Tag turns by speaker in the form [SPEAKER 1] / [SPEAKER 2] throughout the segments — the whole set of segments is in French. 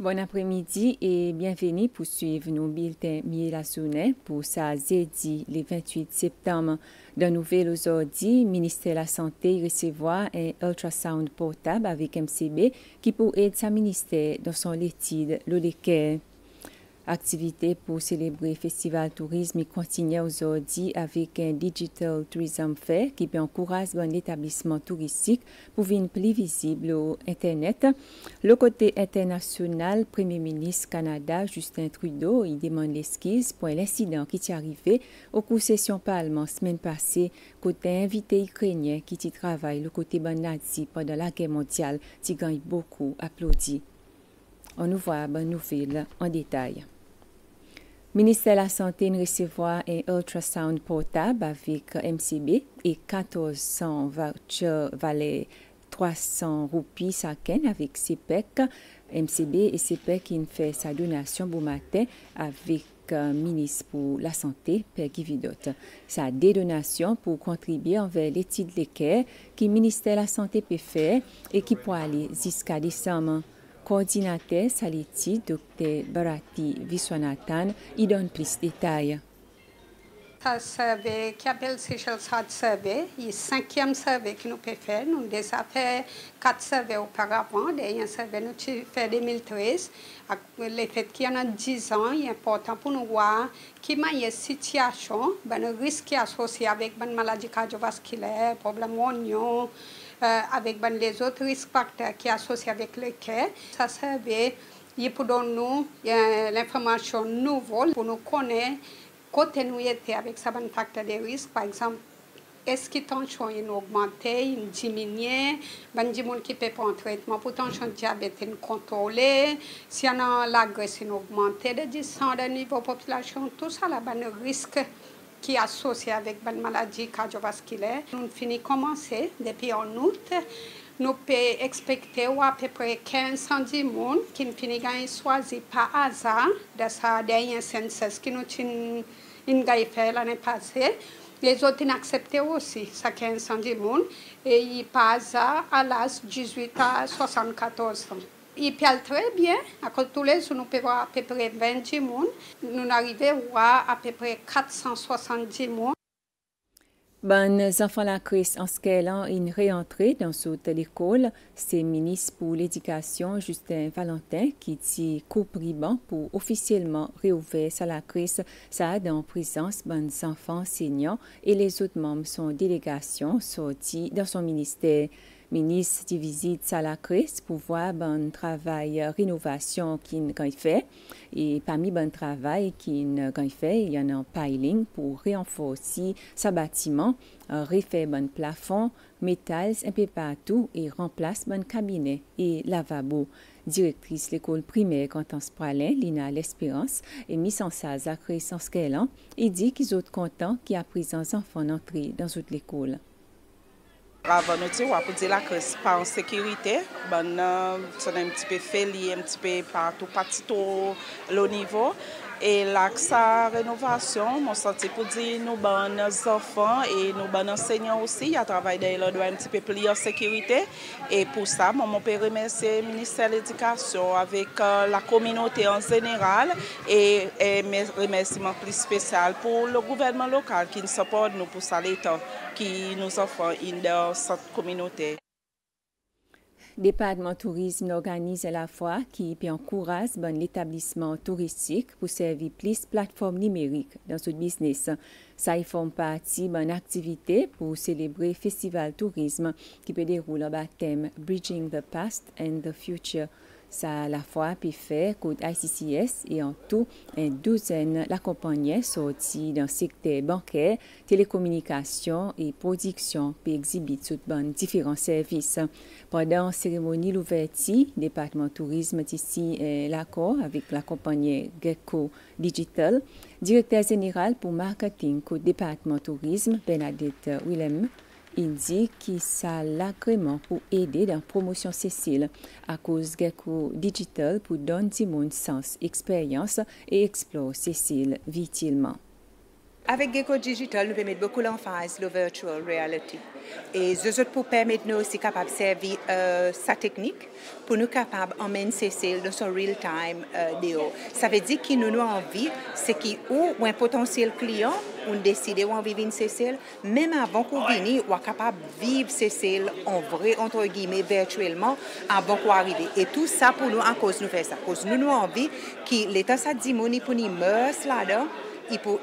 [SPEAKER 1] Bon après-midi et bienvenue pour suivre nos bulletins Miela pour sa jeudi le 28 septembre. D'un nouvel aujourd'hui, ministère de la Santé recevoir un ultrasound portable avec MCB qui peut aider sa ministère dans son étude le Activité pour célébrer le Festival Tourisme continue aujourd'hui avec un Digital Tourism Fair qui peut encourager un établissement touristique pour venir plus visible au Internet. Le côté international, Premier ministre Canada Justin Trudeau il demande l'excuse pour l'incident qui est arrivé au cours de session parlement semaine passée côté invité ukrainien qui y travaille le côté ban nazi pendant la guerre mondiale qui gagne beaucoup applaudi. On voit bonne nouvelle en détail. ministère de la Santé recevoir un ultrasound portable avec MCB et 1400 vouchers valaient 300 roupies chacun avec CPEC. MCB et CPEC qui fait sa donation bon matin avec le ministre pour la Santé, Père Vidot. Sa dédonation pour contribuer envers l'étude de qui le ministère de la Santé peut faire et qui peut aller jusqu'à décembre. Coordinateur Saliti, Dr. Barati Viswanathan, y donne plus de détails.
[SPEAKER 2] Ça survey qui appelle Seychelles Survey, le cinquième survey que nous pouvons faire. Nous avons déjà fait quatre surveys auparavant. un survey nous fait en 2013. Le fait qu'il y en a 10 ans, il est important pour nous voir qui est la situation, le risque associé avec la maladie cardiovasculaire, problème oignon, avec ben, les autres risques facteurs qui associés avec le cœur. Ça servait pour nous l'information nouvelle pour nous connaître était avec ça ben facteur de risque par exemple est-ce que tension est augmentée, une diminuée, ben du monde qui peut prendre traitement pour tension diabète contrôlée, si on a la graisse augmentée de 10 de niveau population, tout ça là ben risque qui est associé avec une maladie cardiovasculaire. Nous finissons commencer depuis en août. Nous pouvons expecter à peu près 1510 personnes qui finissent choisi par hasard de sa dernière census qui nous avons fait l'année passée. Les autres ont accepté aussi, ça 1510 personnes, et ils passent à l'âge 18 à 74 ans. Il parle très bien. À jours, nous pouvons à peu près 20 personnes. Nous arrivons à à peu près 470 personnes.
[SPEAKER 1] Bonnes enfants la crise en scalant une réentrée dans cette école, c'est ministre pour l'éducation Justin Valentin qui dit coupe riban pour officiellement réouvrir sa la crise, ça dans présence bonnes enfants enseignants et les autres membres de son délégation sortis dans son ministère ministre de visite à la crise pour voir bon travail euh, rénovation qui a fait et parmi bon travail qui a fait il y en a un piling pour renforcer sa bâtiment euh, refaire bon plafond métal un peu partout et remplace bon cabinet et lavabo directrice l'école primaire Constance Pralin, Lina L'Espérance, et Miss en sa Zachary Sanskelan, et dit qu'ils sont contents qu'il y a présent enfants entrés dans toute l'école.
[SPEAKER 3] Avan nou ti wapou di la kres pa an sekirite, ban nan sonen mtipe feli, mtipe patou patitou lo nivou, Et là, sa rénovation, mon senti pour dire nous bonnes enfants et nous bonnes enseignants aussi, à travailler dans le un petit peu plus en sécurité. Et pour ça, mon peux remercier le ministère de l'Éducation avec euh, la communauté en général et, mes remerciements plus spéciaux pour le gouvernement local qui nous supporte nous pour ça l'État qui nous offre dans cette communauté
[SPEAKER 1] Departement Tourisme organise la fwa ki pi ankourase ban l'etablisman touristik pou servi plis platform nimerik dan sou bisnes. Sa y fon pati ban aktivite pou celebre festival tourisme ki pe deroule an batem Bridging the Past and the Future. Ça à la fois pu faire code ICCS et en tout une douzaine d'accompagnants sortis dans le secteur bancaire, télécommunications et production pour exhiber différents services. Pendant la cérémonie l'ouverture, département tourisme ici l'accord avec la compagnie Gecko Digital, directeur général pour marketing au département tourisme Bernadette Willem indi ki sa lakreman pou ede dan promosyon sesil a kouz gekou digital pou don ti moun sens, eksperyans e eksplor sesil vitilman.
[SPEAKER 4] Avec Gecko Digital, nous mettons beaucoup sur la virtual reality. Et ce pour permettre nous aussi capables de servir euh, sa technique pour nous capables d'emmener Cécile dans son real time euh, Ça veut dire que nous avons envie, c'est qu'il ou un potentiel client, on décide où vivre une Cécile, même avant qu'on vienne, on est capable de vivre Cécile en vrai, entre guillemets, virtuellement, avant qu'on arrive. Et tout ça pour nous, en cause nous fait ça. Que nous avons envie que l'État ça dit, pour nous là-dedans, il peut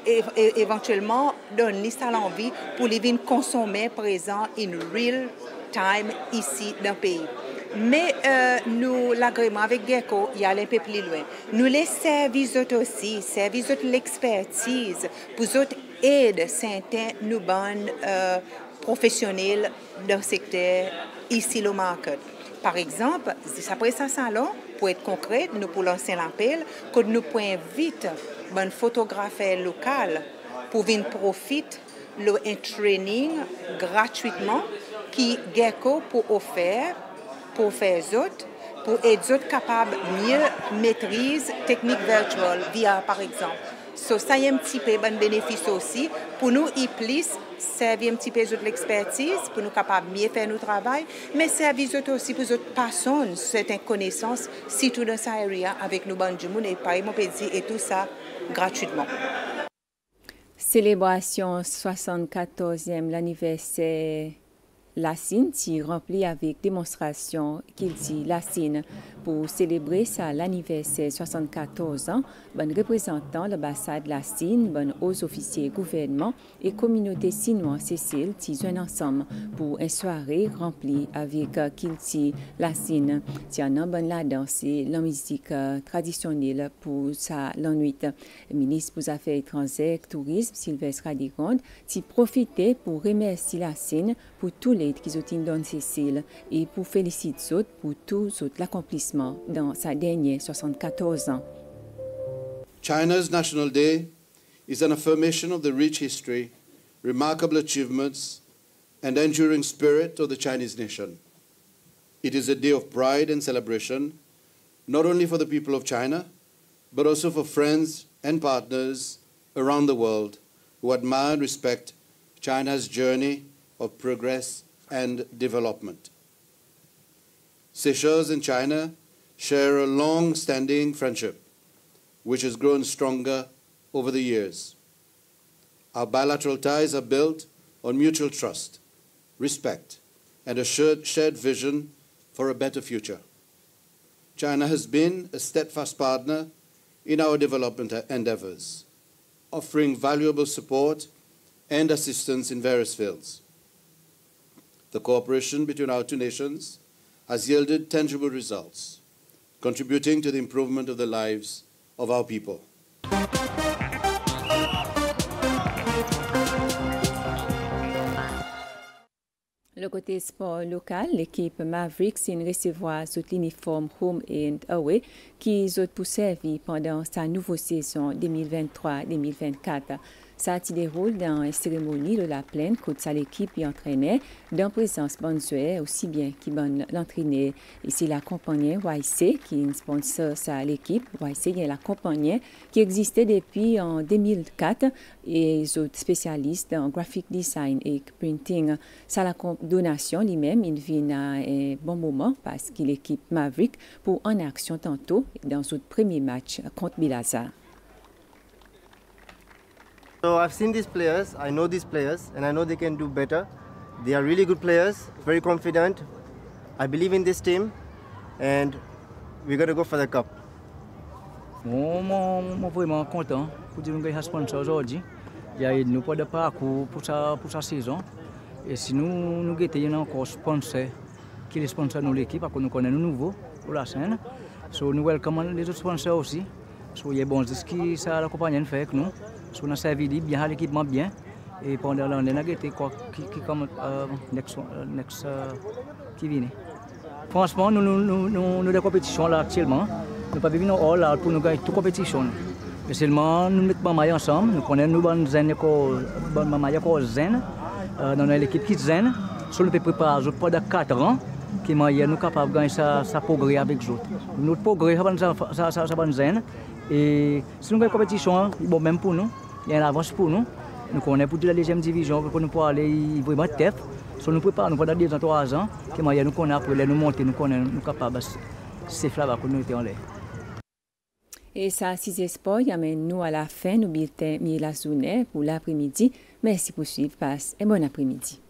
[SPEAKER 4] éventuellement donner ça l'envie pour les vins consommer présent in real time ici dans le pays. Mais euh, nous, l'agrément avec Gecko, il y a un peu plus loin. Nous les services aussi, services l'expertise, pour aides certains nous bonnes euh, professionnels dans le secteur ici le market. Par exemple, après ça salon, pour être concret, nous pour lancer l'appel, que nous pouvons vite un photographe local pour profiter de un training gratuitement qui Gecko pour offrir pour faire autres pour être autres capables mieux maîtriser technique virtuelle via par exemple. So, ça un petit peu de bénéfice aussi. Pour nous, il plus servir un petit peu de l'expertise pour nous capables mieux faire notre travail, mais servir aussi pour d'autres personnes certaines connaissances, tout dans cette area avec nos bandes du monde et par exemple et tout ça gratuitement.
[SPEAKER 1] Célébration 74e l'anniversaire la s'y remplit avec démonstration qu'il dit la Cine pour célébrer sa l'anniversaire 74 ans. Bon représentant de l'ambassade de la Cine, bon aux officiers gouvernement et communauté chinoise Cécile tissent un ensemble pour une soirée remplie avec Kilti la Cine. Tiens, bon la danse et la musique traditionnelle pour sa la nuit. Le ministre des Affaires étrangères, Tourisme, Sylvestre Radigonde, t'y profité pour remercier la Cine pour tous les qui ont donné Cécile et pour féliciter autres pour tout l'accomplissement dans sa dernière 74 ans.
[SPEAKER 5] China's National Day is an affirmation of the rich history, remarkable achievements, and enduring spirit of the Chinese nation. It is a day of pride and celebration, not only for the people of China, but also for friends and partners around the world who admire and respect China's journey of progress and development. Seychelles and China share a long standing friendship, which has grown stronger over the years. Our bilateral ties are built on mutual trust, respect, and a shared vision for a better future. China has been a steadfast partner in our development endeavors, offering valuable support and assistance in various fields. The cooperation between our two nations has yielded tangible results, contributing to the improvement of the lives of our people.
[SPEAKER 1] Le côté sport local, l'équipe Mavericks in recevoir sous l'uniforme Home and Away qui ont pour servir pendant sa nouvelle saison 2023-2024. Ça a déroule dans une cérémonie de la plaine côté à l'équipe et entraînait dans présence bonne aussi bien qui bonne l'entraîner ici la compagnie YC qui est sponsor à l'équipe. YC est la compagnie qui existait depuis en 2004 et les autres spécialistes en graphic design et printing. Ça la donation lui-même il vient à un bon moment parce qu'il équipe Maverick pour en action tantôt dans son premier match contre Bilazar.
[SPEAKER 6] So I've seen these players, I know these players, and I know they can do better. They are really good players, very confident. I believe in this team, and we're going to go for the cup.
[SPEAKER 7] Vraiment content pour dire que nous sponsor nous nous, nous encore sponsor, est l'équipe, parce que nous connaissons nouveau pour la scène. Nous welcome les autres sponsors aussi. So, il a bon, ce qui ça fait nous. So, on a servi bien l'équipement bien. Et pendant l'année, on été quoi qui, qui comme euh, next, euh, next euh, qui vient. Franchement, nous, nous, nous, nous, nous des compétitions là actuellement. Nous pas vivre hall là pour nous gagner toute compétition. Mais seulement nous mettons mailles ensemble. Nous connaissons nous bonnes zen bonne mailles zen. Euh, dans l'équipe qui zen. Sur le préparer pas de 4 ans qui maille nous capable de gagner ça ça progrès avec eux. Notre progrès ça ça ça ça zen. Et si nous avons une compétition, bon, même pour nous, il y a une avance pour nous. Nous connaissons pour la deuxième division, pour nous pouvoir aller vraiment tête. So, nous préparons, nous pendant deux ans, trois ans, que nous connaissons après, nous monter, nous connaissons, nous capables de faire pour nous en l'air.
[SPEAKER 1] Et ça, si espoir, amène nous à la fin, nous bulletins la journée pour l'après-midi. Merci pour suivre, passe et bon après-midi.